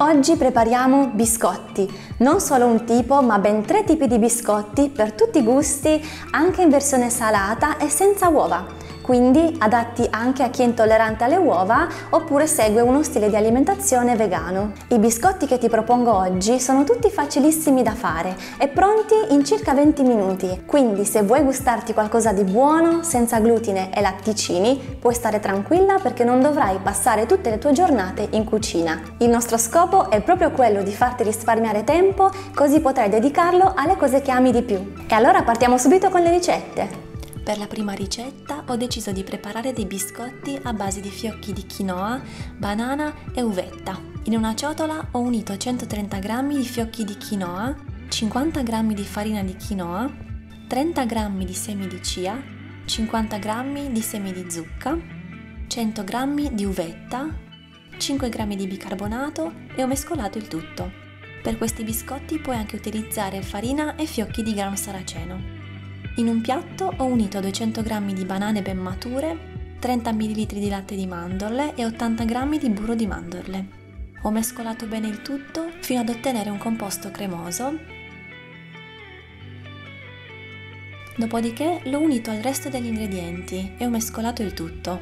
Oggi prepariamo biscotti, non solo un tipo ma ben tre tipi di biscotti per tutti i gusti, anche in versione salata e senza uova quindi adatti anche a chi è intollerante alle uova oppure segue uno stile di alimentazione vegano. I biscotti che ti propongo oggi sono tutti facilissimi da fare e pronti in circa 20 minuti, quindi se vuoi gustarti qualcosa di buono, senza glutine e latticini, puoi stare tranquilla perché non dovrai passare tutte le tue giornate in cucina. Il nostro scopo è proprio quello di farti risparmiare tempo, così potrai dedicarlo alle cose che ami di più. E allora partiamo subito con le ricette. Per la prima ricetta ho deciso di preparare dei biscotti a base di fiocchi di quinoa, banana e uvetta. In una ciotola ho unito 130 g di fiocchi di quinoa, 50 g di farina di quinoa, 30 g di semi di chia, 50 g di semi di zucca, 100 g di uvetta, 5 g di bicarbonato e ho mescolato il tutto. Per questi biscotti puoi anche utilizzare farina e fiocchi di grano saraceno. In un piatto ho unito 200 g di banane ben mature, 30 ml di latte di mandorle e 80 g di burro di mandorle. Ho mescolato bene il tutto fino ad ottenere un composto cremoso. Dopodiché l'ho unito al resto degli ingredienti e ho mescolato il tutto.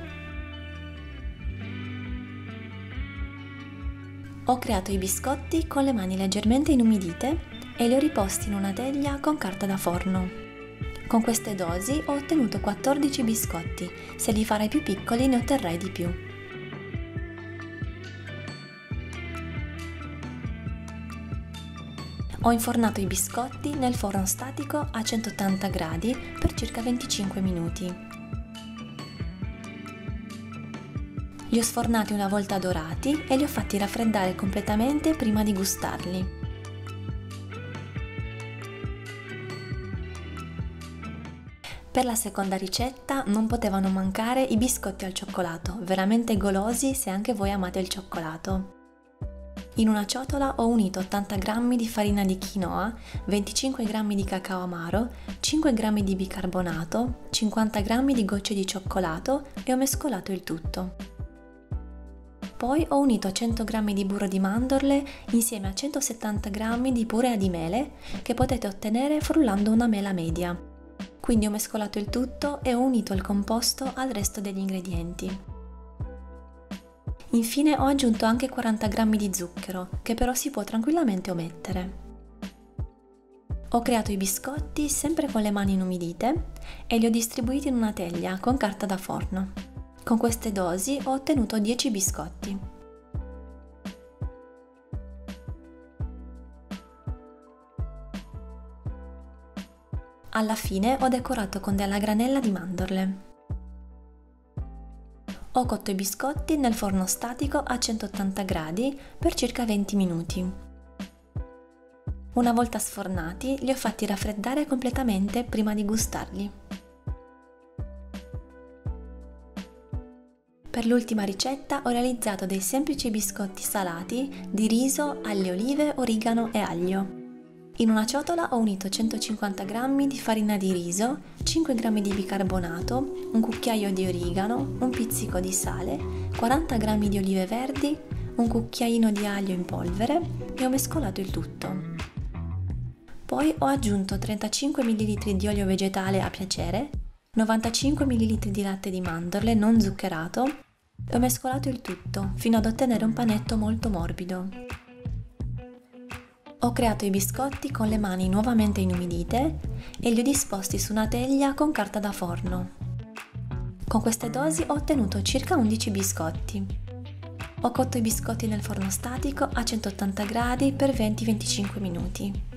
Ho creato i biscotti con le mani leggermente inumidite e li ho riposti in una teglia con carta da forno. Con queste dosi ho ottenuto 14 biscotti, se li farai più piccoli ne otterrai di più. Ho infornato i biscotti nel forno statico a 180 gradi per circa 25 minuti. Li ho sfornati una volta dorati e li ho fatti raffreddare completamente prima di gustarli. Per la seconda ricetta non potevano mancare i biscotti al cioccolato, veramente golosi se anche voi amate il cioccolato. In una ciotola ho unito 80 g di farina di quinoa, 25 g di cacao amaro, 5 g di bicarbonato, 50 g di gocce di cioccolato e ho mescolato il tutto. Poi ho unito 100 g di burro di mandorle insieme a 170 g di purea di mele che potete ottenere frullando una mela media quindi ho mescolato il tutto e ho unito il composto al resto degli ingredienti. Infine ho aggiunto anche 40 g di zucchero, che però si può tranquillamente omettere. Ho creato i biscotti sempre con le mani inumidite e li ho distribuiti in una teglia con carta da forno. Con queste dosi ho ottenuto 10 biscotti. Alla fine ho decorato con della granella di mandorle. Ho cotto i biscotti nel forno statico a 180 gradi per circa 20 minuti. Una volta sfornati li ho fatti raffreddare completamente prima di gustarli. Per l'ultima ricetta ho realizzato dei semplici biscotti salati di riso, alle olive, origano e aglio. In una ciotola ho unito 150 g di farina di riso, 5 g di bicarbonato, un cucchiaio di origano, un pizzico di sale, 40 g di olive verdi, un cucchiaino di aglio in polvere e ho mescolato il tutto. Poi ho aggiunto 35 ml di olio vegetale a piacere, 95 ml di latte di mandorle non zuccherato e ho mescolato il tutto fino ad ottenere un panetto molto morbido. Ho creato i biscotti con le mani nuovamente inumidite e li ho disposti su una teglia con carta da forno. Con queste dosi ho ottenuto circa 11 biscotti. Ho cotto i biscotti nel forno statico a 180 gradi per 20-25 minuti.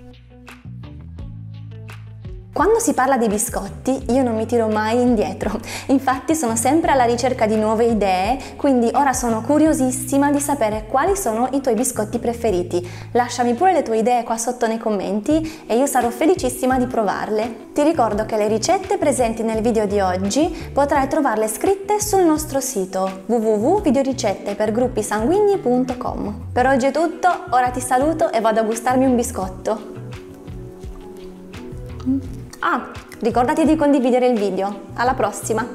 Quando si parla di biscotti io non mi tiro mai indietro, infatti sono sempre alla ricerca di nuove idee, quindi ora sono curiosissima di sapere quali sono i tuoi biscotti preferiti. Lasciami pure le tue idee qua sotto nei commenti e io sarò felicissima di provarle. Ti ricordo che le ricette presenti nel video di oggi potrai trovarle scritte sul nostro sito www.videoricettepergruppisanguigni.com. Per oggi è tutto, ora ti saluto e vado a gustarmi un biscotto. Ah, ricordati di condividere il video. Alla prossima!